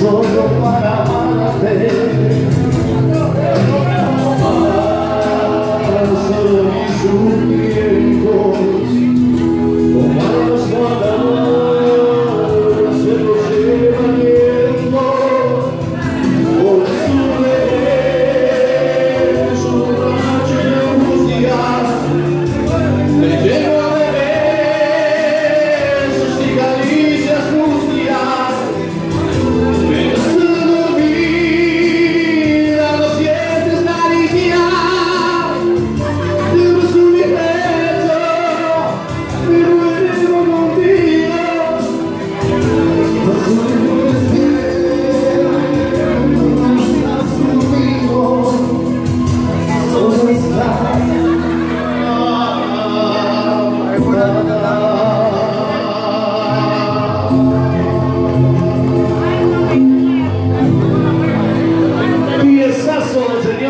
solo para amarte.